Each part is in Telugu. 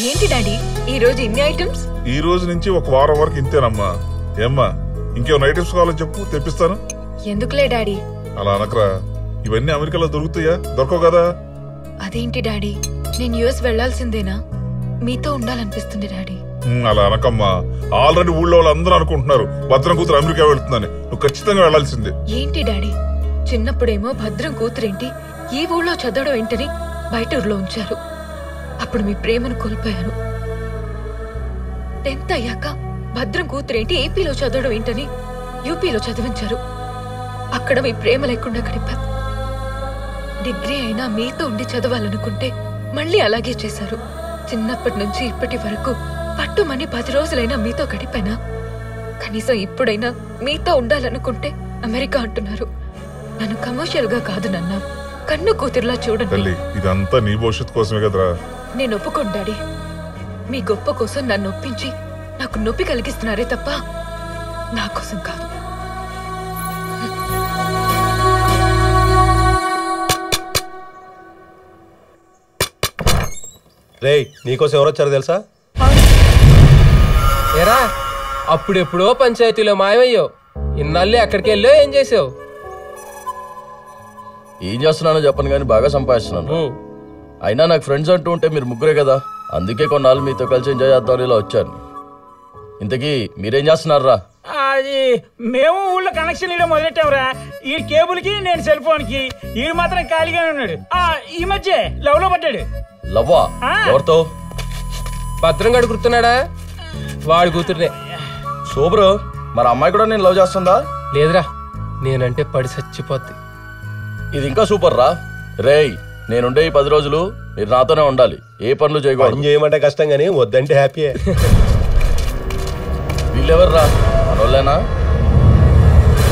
ఏంటి డాడీ? ఈ రోజు ఇన్ని ఐటమ్స్? ఈ రోజు నుంచి ఒక వారం వరకు ఇంతేనమ్మా. ఏమ్మా ఇంకేమైనా ఐటమ్స్ కావాలని చెప్పు తెప్పిస్తాను. ఎందుకులే డాడీ? అలా అనకరా ఇవన్నీ అమెరికాలో దొరుకుతాయా? దొరకవు కదా. అదేంటి డాడీ? నేను యుఎస్ వెళ్ళాల్సిందేనా మీతో ఉండాలనిపిస్తుంది డాడీ. అలా అనకమ్మా. ఆల్రెడీ ఊళ్ళో వాళ్ళందరూ అనుకుంటున్నారు భద్రం కూతురు అమెరికా వెళ్తుందని. నువ్వు ఖచ్చితంగా వెళ్ళాల్సిందే ఏంటి డాడీ? చిన్నప్పుడేమో భద్రం కూతురేంటి? ఈ ఊళ్ళో చదవడం ఏంటని బయట ఊర్లో ఉంచారు. అప్పుడు మీ ప్రేమను కోల్పోయాను. టెన్త్ అయ్యాక భద్రం కూతురేంటి ఏపీలో చదవడం ఏంటని యూపీలో చదివించారు. అక్కడ మీ ప్రేమ లేకుండా గడిపా డిగ్రీ అయినా మీతో ఉండి చదవాలనుకుంటే మళ్ళీ అలాగే చేశారు. చిన్నప్పటి నుంచి ఇప్పటి వరకు పట్టుమని పది రోజులైనా మీతో గడిపానా? కనీసం ఇప్పుడైనా మీతో ఉండాలనుకుంటే అమెరికా అంటున్నారు. నన్ను కమర్షియల్గా కాదు నన్నా. కన్ను కూతురులా చూడండి. ఇదంతా నీ భవిష్యత్ కోసమే కదరా. నేను ఒప్పుకోను డాడీ. మీ గొప్ప కోసం నన్ను ఒప్పించి నాకు నొప్పి కలిగిస్తున్నారే తప్ప నా కోసం కాదు. రేయ్ నీకోసం ఎవరు వచ్చారో తెలుసా? ఎరా అప్పుడెప్పుడో పంచాయతీలో మాయమయ్యావు. ఇన్నాళ్ళు ఎక్కడికి వెళ్ళో ఏం చేసావు? ఏం చేస్తున్నానో చెప్పను కానీ బాగా సంపాదిస్తున్నాను. అయినా నాకు ఫ్రెండ్స్ అంటూ ఉంటే మీరు ముగ్గురే కదా? అందుకే కొన్నాళ్ళు మీతో కలిసి ఎంజాయ్ చేద్దామని ఇలా వచ్చాను. ఇంతకీ మీరేం చేస్తున్నారా అది మేము ఊళ్ళో కనెక్షన్ ఇవ్వడం మొదలెట్టావురా ఈ కేబుల్కి నేను సెల్ ఫోన్కి. ఈడు మాత్రం ఖాళీగానే ఉన్నాడు. ఆ ఈ మధ్య లవ్లో పడ్డాడు. లవ్వా. ఎవరితో? భద్రం గడు గుర్తున్నాడా? వాడి కూతురునే. సూపరు మరి అమ్మాయి కూడా నేను లవ్ చేస్తుందా? లేదురా నేనంటే పడి చచ్చిపోద్ది. ఇది ఇంకా సూపర్ రా రేయ్ నేనుండే ఈ పది రోజులు మీరు నాతోనే ఉండాలి. ఏ పనులు పని చేయకూడదు చేయమంటే కష్టం కానీ వద్దంటే హ్యాపీయే. వీళ్ళెవర్రా? మనోళ్ళేనా?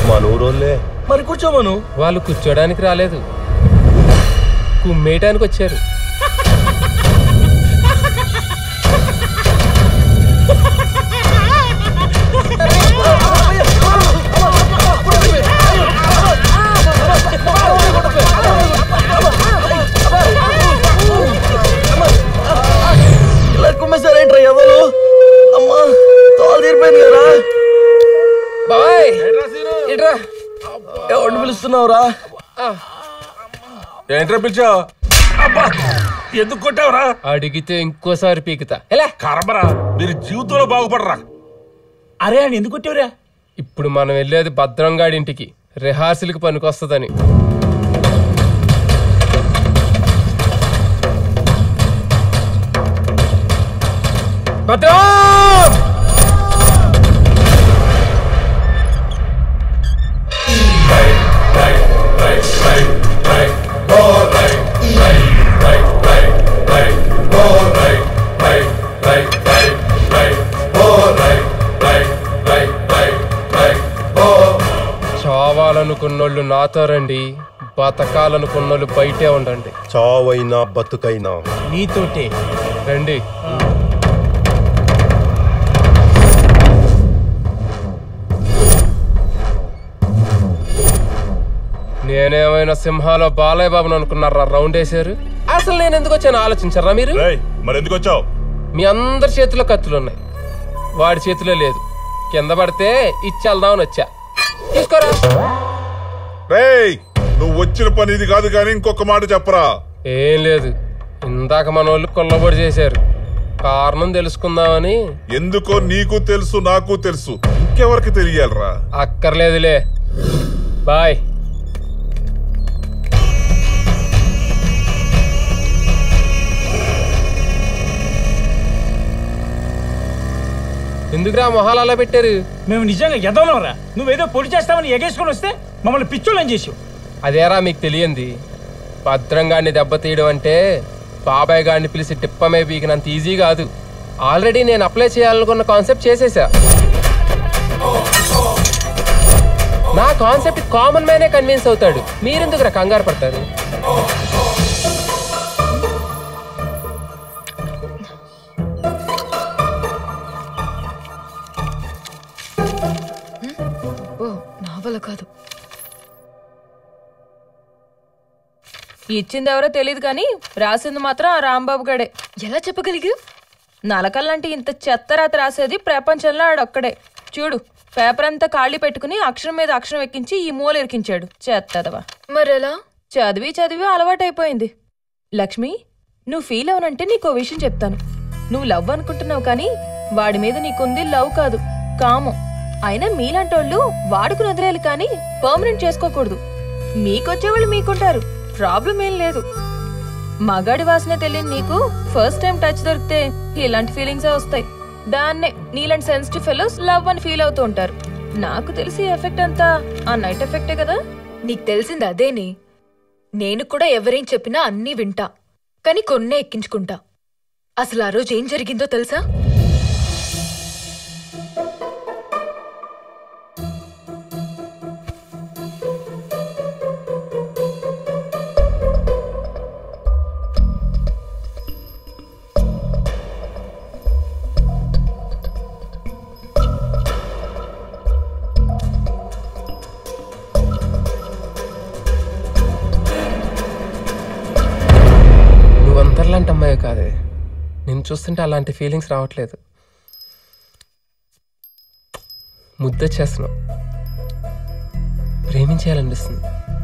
మన ఊరోళ్ళే మరి కూర్చోమను వాళ్ళు కూర్చోడానికి రాలేదు. కుమ్మేయటానికి వచ్చారు పిలుస్తున్నావురా ఏంట్రా పిలిచావు అబ్బా ఎందుకు కొట్టావురా? అడిగితే ఇంకోసారి పీకుతా. ఎలా? కర్మరా మీరు జీవితంలో బాగుపడరా. అరే అని ఎందుకు కొట్టావురా? ఇప్పుడు మనం వెళ్ళేది భద్రంగాడి ఇంటికి రిహార్సల్కి పనికొస్తుందని. భద్రం! చావాలనుకున్నోళ్ళు నాతో రండి బతకాలనుకున్నోళ్ళు బయటే ఉండండి. చావైనా బతుకైనా. నీతోటే రండి. నేనేమైనా సింహాలో బాలయ్య బాబుని అనుకున్నారా? రౌండ్ వేసారు అసలు నేను ఎందుకు వచ్చాను ఆలోచించారా మీరు? మరి ఎందుకు వచ్చావు మీ అందరి చేతిలో కత్తులు ఉన్నాయి. వాడి చేతిలో లేదు. కింద పడితే ఇచ్చేద్దామని వచ్చా. తీసుకోరా? రేయ్ నువ్వు వచ్చిన పని ఇది కాదు కానీ ఇంకొక మాట చెప్పరా. ఏం లేదు. ఇందాక మన వాళ్ళు కొల్లబొడి చేశారు. కారణం తెలుసుకుందామని. ఎందుకో నీకు తెలుసు నాకు తెలుసు. ఇంకెవరికి తెలియాలరా? అక్కర్లేదులే. బాయ్. ఎందుకురా మొహాలు అలా పెట్టారు? మేము నిజంగా ఎదవలంరా నువ్వేదో పొడి చేస్తామని ఎగేసుకొని వస్తే మమ్మల్ని పిచ్చోళ్ళని చేసావు అదేరా మీకు తెలియంది. భద్రంగాన్ని దెబ్బతీయడం అంటే బాబాయ్ గారిని పిలిచి టిప్పమే పీకినంత ఈజీ కాదు. ఆల్రెడీ నేను అప్లై చేయాలనుకున్న కాన్సెప్ట్ చేసేసా. నా కాన్సెప్ట్ కామన్ మ్యానే కన్విన్స్ అవుతాడు. మీరెందుకు కంగారు పడతారు? కాదు. ఇచ్చింది ఎవరో తెలియదు కానీ రాసింది మాత్రం ఆ రాంబాబు గడే. ఎలా చెప్పగలిగా నలకల్లాంటి ఇంత చెత్త రాత రాసేది ప్రపంచంలో ఆడొక్కడే. చూడు పేపర్ అంతా ఖాళీ పెట్టుకుని అక్షరం మీద అక్షరం ఎక్కించి ఈ మూల ఇరికించాడు. చెత్తదవా? మరెలా? చదివి చదివి అలవాటైపోయింది. లక్ష్మి నువ్వు ఫీల్ అవనంటే నీకో విషయం చెప్తాను. నువ్వు లవ్ అనుకుంటున్నావు కానీ వాడి మీద నీకుంది లవ్ కాదు కామం. అయినా మీలాంటోళ్ళు వాడుకుని వదిలేయాలి కానీ పర్మనెంట్ చేసుకోకూడదు. మీకొచ్చేవాళ్ళు మీకుంటారు. ప్రాబ్లం ఏం లేదు. మగాడి వాసన తెలియని నీకు ఫస్ట్ టైం టచ్ దొరికితే ఇలాంటి ఫీలింగ్స్ వస్తాయి. దాన్నే నీలాంటి సెన్సిటివ్ ఫెలోస్ లవ్ అని ఫీల్ అవుతూ ఉంటారు. నాకు తెలిసి ఎఫెక్ట్ అంతా ఆ నైట్ ఎఫెక్టే కదా? నీకు తెలిసింది అదేనే. నేను కూడా ఎవరేం చెప్పినా అన్నీ వింటా. కానీ కొన్నే ఎక్కించుకుంటా. అసలు ఆ రోజు ఏం జరిగిందో తెలుసా? చూస్తుంటే అలాంటి ఫీలింగ్స్ రావట్లేదు. ముద్దొచ్చేస్తున్నావు ప్రేమించేయాలనిపిస్తుంది.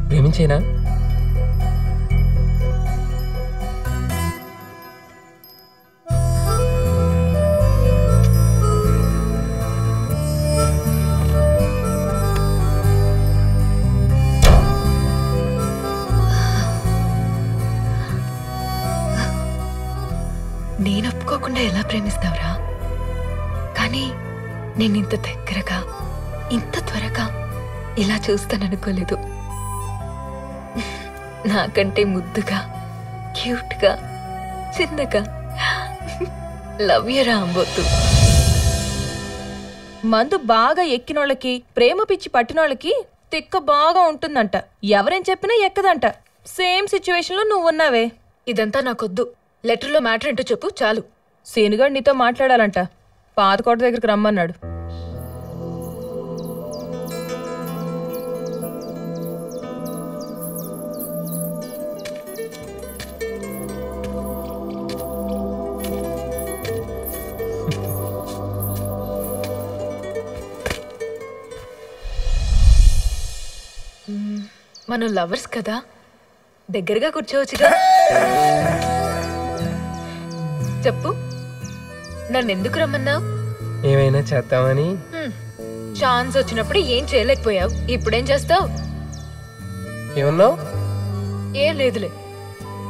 ప్రేమించేనా? నేను ఒప్పుకోకుండా ఎలా ప్రేమిస్తావురా? కానీ నేను ఇంత దగ్గరగా ఇంత త్వరగా ఇలా చూస్తాననుకోలేదు. నాకంటే ముద్దుగా క్యూట్గా చిన్నగా లవ్ యూ రాంబోతు మందు బాగా ఎక్కినోళ్ళకి ప్రేమ పిచ్చి పట్టినోళ్ళకి తిక్క బాగా ఉంటుందంట. ఎవరేం చెప్పినా ఎక్కదంట. సేమ్ సిచ్యువేషన్లో నువ్వు ఉన్నావే ఇదంతా నాకొద్దు. లెటర్లో మ్యాటర్ ఏంటో చెప్పు చాలు. సీనుగాడు నీతో మాట్లాడాలంట. పాతకోట దగ్గరికి రమ్మన్నాడు. మనం లవర్స్ కదా. దగ్గరగా కూర్చోవచ్చుగా. చెప్పు. నన్ను ఎందుకు రమ్మన్నావు? ఏమైనా చేద్దామని? ఛాన్స్ వచ్చినప్పుడు ఏం చేయలేకపోయావు. ఇప్పుడేం చేస్తావు? ఏమన్నావు? ఏం లేదులే.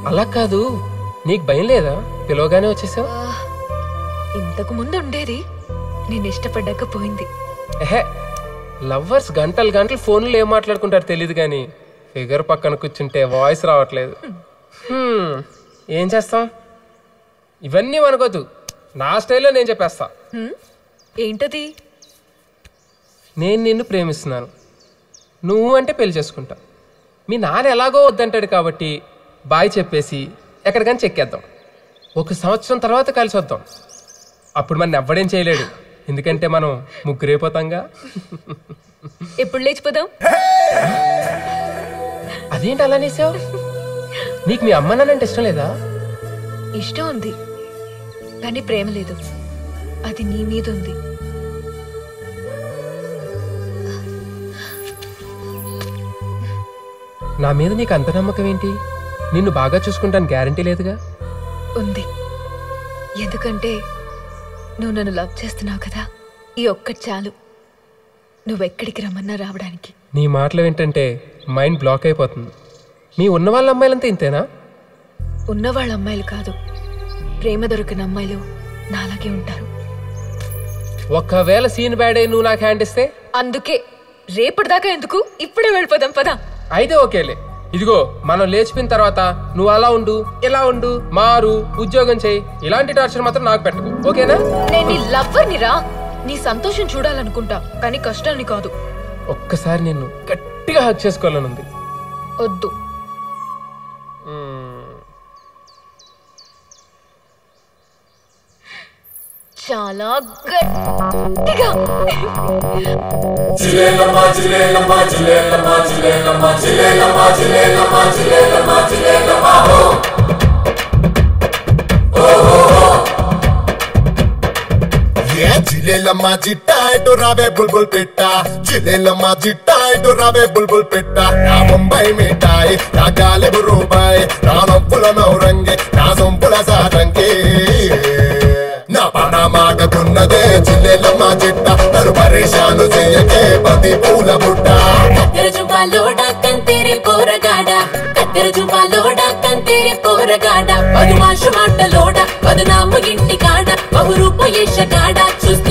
అలా కాదు. నీకు భయం లేదా? పిలవగానే వచ్చేసావు? ఇంతకు ముందు ఉండేది. నేను ఇష్టపడ్డాక పోయింది. లవ్వర్స్ గంటలు గంటలు ఫోన్లో ఏం మాట్లాడుకుంటారు తెలియదు కానీ ఫిగర్ పక్కన కూర్చుంటే వాయిస్ రావట్లేదు. ఏం చేస్తాం? ఇవన్నీ అనుకోద్దు నా స్టైల్లో నేను చెప్పేస్తా? ఏంటది? నేను నిన్ను ప్రేమిస్తున్నాను. నువ్వు అంటే పెళ్ళి చేసుకుంటా. మీ నాన్న ఎలాగో వద్దంటాడు కాబట్టి బాయ్ చెప్పేసి ఎక్కడికైనా చెక్కేద్దాం. ఒక సంవత్సరం తర్వాత కలిసి వద్దాం. అప్పుడు మన ఎవ్వడేం చేయలేడు. ఎందుకంటే మనం ముగ్గురైపోతాంగా ఎప్పుడు లేచిపోదాం? అదేంటి అలా నేసావు నీకు మీ అమ్మ నాన్న అంటే ఇష్టం లేదా? ఇష్టం ఉంది. కానీ ప్రేమ లేదు. అది నీ మీద ఉంది. నా మీద నీకు అంత నమ్మకం ఏంటి? నిన్ను బాగా చూసుకుంటాను గ్యారంటీ లేదుగా? ఉంది. ఎందుకంటే నువ్వు నన్ను లవ్ చేస్తున్నావు కదా. ఈ ఒక్కటి చాలు. నువ్వెక్కడికి రమ్మన్నా రావడానికి. నీ మాటలు ఏంటంటే మైండ్ బ్లాక్ అయిపోతుంది. మీ ఉన్న వాళ్ళ అమ్మాయిలంతా ఇంతేనా? ఉన్నవాళ్ళ అమ్మాయిలు కాదు. ప్రేమ దొరికిన అమ్మాయిలు నాలాగే ఉంటారు. ఒక్కవేళ సీన్ బ్యాడ్ అయి నువ్వు నాకు హ్యాండ్ ఇస్తే? అందుకే రేపటిదాకా ఎందుకు? ఇప్పుడే వెళ్ళిపోదాం పదా. అయితే ఓకేలే. ఇదిగో మనం లేచిపోయిన తర్వాత నువ్వు అలా ఉండు ఇలా ఉండు మారు ఉద్యోగం చేయి. ఇలాంటి టార్చర్ మాత్రం నాకు పెట్టకు. ఓకేనా? నేను నీ లవ్వర్ని రా. నీ సంతోషం చూడాలనుకుంటా కానీ కష్టాన్ని కాదు. ఒక్కసారి నిన్ను గట్టిగా హక్ చేసుకోవాలనుంది వద్దు. చాలా గట్టిగా. జిలేలమ్మా జిట్టాయిటు రావే బుల్బుల్ పెట్ట. జిలేలమ్మా జిట్టాయిటు రావే బుల్బుల్ పెట్ట. నా ముంబై మిఠాయి నా గాలిబు రూపాయి నా నొప్పుల నౌరంగి నా సొంపుల సారంగి పది పూల బుట్ట. కత్తెర జుబాలో డాకంతేరి కూరగాడ. కత్తెర జుబాలో డాకంతేరి కూరగాడ. పది మాష మాటలోడ ఇంటి కాడ. బహురూప కాడ చూస్తే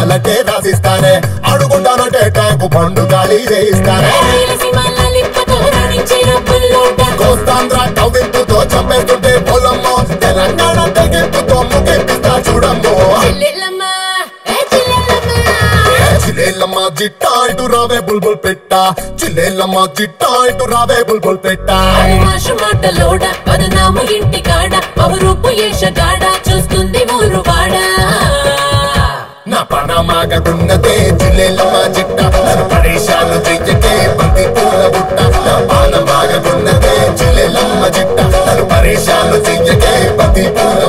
కావాలంటే రాసిస్తానే అడుగుతానంటే ట్యాంకు పండు గాలి చేయిస్తానే. కోస్తాంధ్ర చంపేస్తుంటే పొలమ్మో తెలంగాణ తగ్గింపుతో ముగింపిస్తా చూడమ్మో. చూస్తుంది ఊరు వాడా. మాగతున్నదే జిల్లేల మా జిట్ట నన్ను పరేషాలు చెయ్యకే ప్రతి పుల్ల బుట్ట. నా పాన మాగతున్నదే జిల్లేలమ్మ జిట్ట నన్ను పరేషాలు చెయ్యకే ప్రతి పుల్ల